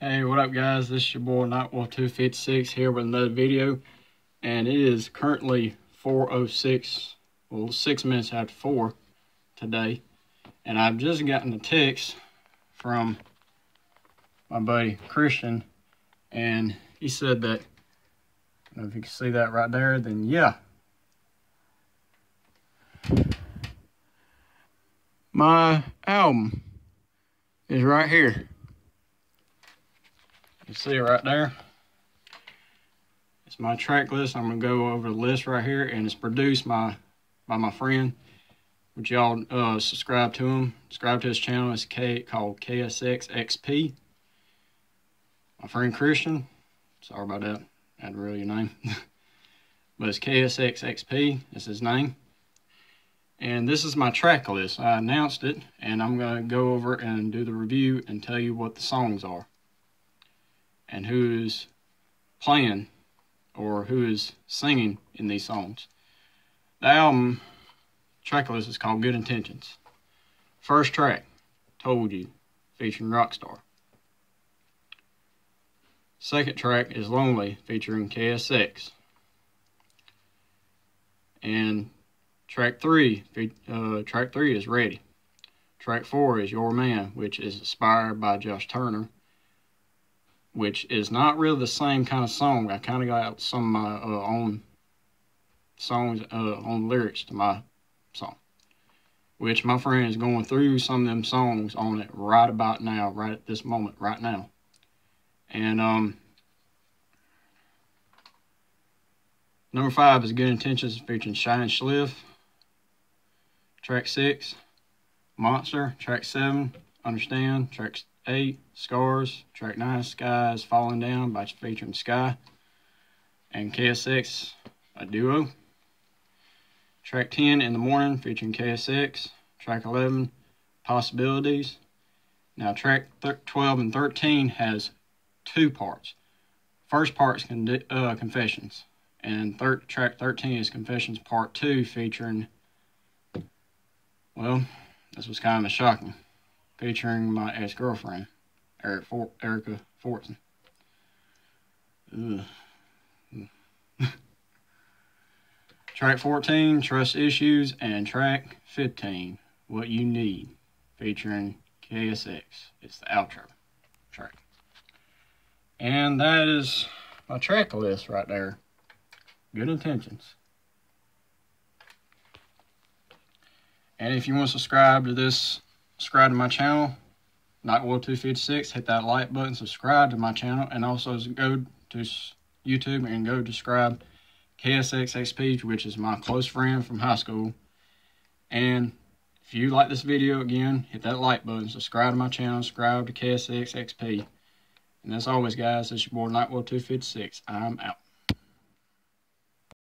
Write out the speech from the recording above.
Hey, what up guys? This is your boy Nightwolf256 here with another video. And it is currently 4.06, well 6 minutes after 4 today. And I've just gotten a text from my buddy Christian. And he said that, I don't know if you can see that right there, then yeah. My album is right here. You see it right there? It's my track list. I'm gonna go over the list right here, and it's produced my by my friend. Would y'all uh, subscribe to him? Subscribe to his channel. It's K called KSX XP. My friend Christian. Sorry about that. I had to reveal your name. but it's KSX XP. That's his name. And this is my track list. I announced it, and I'm gonna go over and do the review and tell you what the songs are and who is playing or who is singing in these songs. The album track list is called Good Intentions. First track, Told You, featuring Rockstar. Second track is Lonely, featuring KSX. And track three, uh, track three is Ready. Track four is Your Man, which is inspired by Josh Turner which is not really the same kind of song. I kind of got some of my uh, own songs, uh, on lyrics to my song, which my friend is going through some of them songs on it right about now, right at this moment, right now. And um, number five is Good Intentions featuring Shine Schliff. Track six, Monster. Track seven, Understand. Track 8, Scars, track 9, Sky is Falling Down by featuring Sky, and KSX, a duo. Track 10, In the Morning, featuring KSX. Track 11, Possibilities. Now, track 12 and 13 has two parts. First part is con uh, Confessions, and thir track 13 is Confessions Part 2, featuring, well, this was kind of shocking featuring my ex-girlfriend, Eric For Erica Fortson. track 14, Trust Issues, and track 15, What You Need, featuring KSX. It's the outro track. And that is my track list right there. Good intentions. And if you want to subscribe to this subscribe to my channel, Nightwolf256. Hit that like button, subscribe to my channel, and also go to YouTube and go subscribe KSXXP, which is my close friend from high school. And if you like this video again, hit that like button, subscribe to my channel, subscribe to KSXXP. And as always, guys, is your boy Nightwolf256. I'm out.